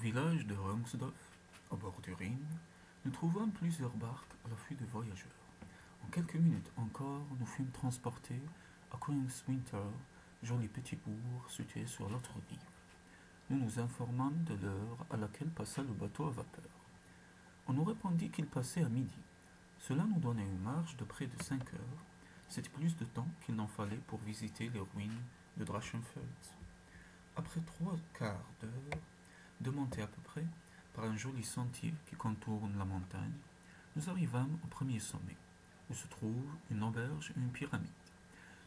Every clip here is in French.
village de Rungsdorf, au bord du Rhin, nous trouvâmes plusieurs barques à l'affût de voyageurs. En quelques minutes encore, nous fûmes transportés à Königswinter, joli petit bourg situé sur l'autre rive. Nous nous informâmes de l'heure à laquelle passa le bateau à vapeur. On nous répondit qu'il passait à midi. Cela nous donnait une marge de près de cinq heures. C'était plus de temps qu'il n'en fallait pour visiter les ruines de Drachenfels. Après trois quarts d'heure, de montée à peu près, par un joli sentier qui contourne la montagne, nous arrivâmes au premier sommet, où se trouve une auberge et une pyramide.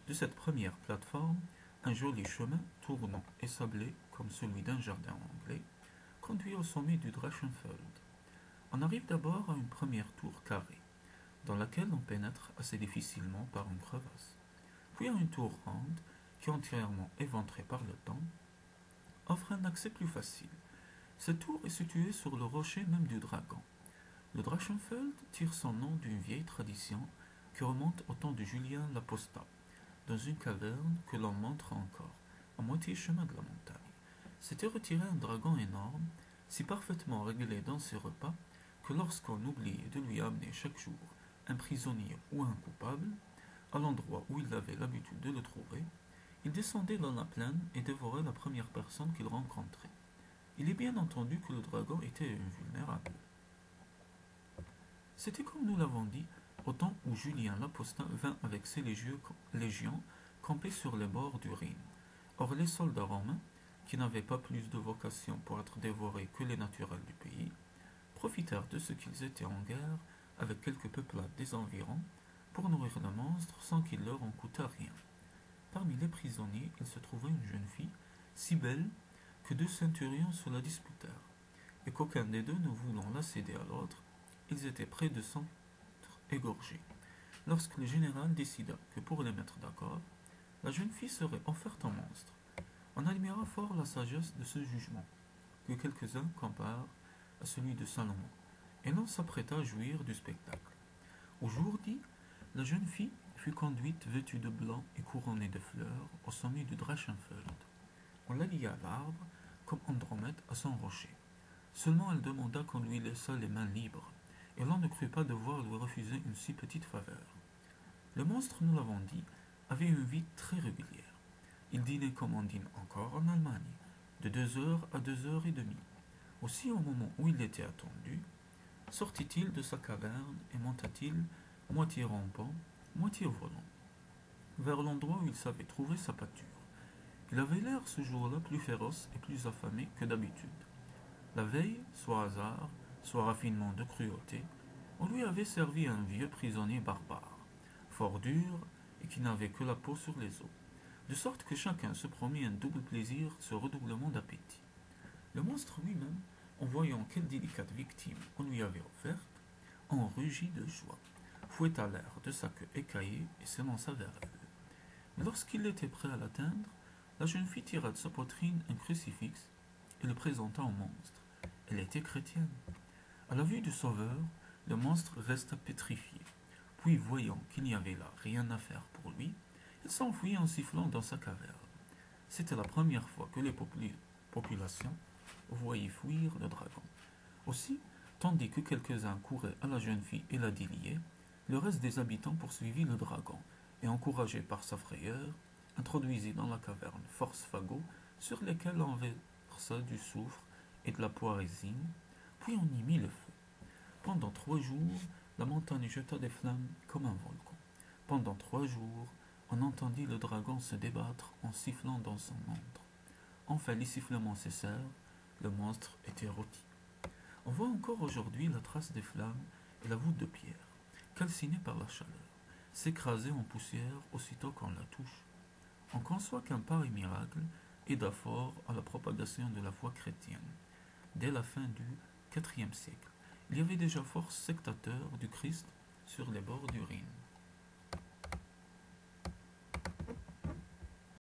De cette première plateforme, un joli chemin tournant et sablé comme celui d'un jardin anglais conduit au sommet du Drachenfeld. On arrive d'abord à une première tour carrée, dans laquelle on pénètre assez difficilement par une crevasse, puis à une tour ronde qui, entièrement éventrée par le temps, offre un accès plus facile. Cette tour est située sur le rocher même du dragon. Le Drachenfeld tire son nom d'une vieille tradition qui remonte au temps de Julien l'Apostat, dans une caverne que l'on montre encore, à moitié chemin de la montagne. S'était retiré un dragon énorme, si parfaitement réglé dans ses repas, que lorsqu'on oubliait de lui amener chaque jour un prisonnier ou un coupable, à l'endroit où il avait l'habitude de le trouver, il descendait dans la plaine et dévorait la première personne qu'il rencontrait. Il est bien entendu que le dragon était invulnérable. C'était comme nous l'avons dit, au temps où Julien l'Apostat vint avec ses légions camper sur les bords du Rhin. Or les soldats romains, qui n'avaient pas plus de vocation pour être dévorés que les naturels du pays, profitèrent de ce qu'ils étaient en guerre avec quelques peuplades des environs pour nourrir le monstre sans qu'il leur en coûtât rien. Parmi les prisonniers, il se trouvait une jeune fille, si belle que deux ceinturions se la disputèrent, et qu'aucun des deux ne voulant la céder à l'autre, ils étaient près de s'être égorgés. Lorsque le général décida que pour les mettre d'accord, la jeune fille serait offerte au monstre, on admira fort la sagesse de ce jugement, que quelques-uns comparent à celui de Salomon, et l'on s'apprêta à jouir du spectacle. Au jour dit, la jeune fille fut conduite vêtue de blanc et couronnée de fleurs au sommet du Drachenfeld. On la lia à l'arbre, comme Andromède à son rocher. Seulement elle demanda qu'on lui laissât les mains libres, et l'on ne crut pas devoir lui refuser une si petite faveur. Le monstre, nous l'avons dit, avait une vie très régulière. Il dînait comme on dîne encore en Allemagne, de deux heures à deux heures et demie. Aussi, au moment où il était attendu, sortit-il de sa caverne et monta-t-il, moitié rampant, moitié volant, vers l'endroit où il savait trouver sa pâture. Il avait l'air ce jour-là plus féroce et plus affamé que d'habitude. La veille, soit hasard, soit raffinement de cruauté, on lui avait servi un vieux prisonnier barbare, fort dur et qui n'avait que la peau sur les os, de sorte que chacun se promit un double plaisir ce redoublement d'appétit. Le monstre lui-même, en voyant quelle délicate victime on lui avait offerte, en rugit de joie, fouetta l'air de sa queue écaillée et s'élança vers elle. Mais lorsqu'il était prêt à l'atteindre, la jeune fille tira de sa poitrine un crucifix et le présenta au monstre. Elle était chrétienne. À la vue du sauveur, le monstre resta pétrifié. Puis, voyant qu'il n'y avait là rien à faire pour lui, il s'enfuit en sifflant dans sa caverne. C'était la première fois que les populations voyaient fuir le dragon. Aussi, tandis que quelques-uns couraient à la jeune fille et la déliaient, le reste des habitants poursuivit le dragon, et encouragé par sa frayeur, introduisit dans la caverne force fagots sur lesquels on versa du soufre et de la poirésine, puis on y mit le feu. Pendant trois jours, la montagne jeta des flammes comme un volcan. Pendant trois jours, on entendit le dragon se débattre en sifflant dans son antre. Enfin, les sifflements cessèrent, le monstre était rôti. On voit encore aujourd'hui la trace des flammes et la voûte de pierre, calcinée par la chaleur, s'écraser en poussière aussitôt qu'on la touche. On conçoit qu'un pareil miracle aida fort à la propagation de la foi chrétienne. Dès la fin du IVe siècle, il y avait déjà force sectateurs du Christ sur les bords du Rhin.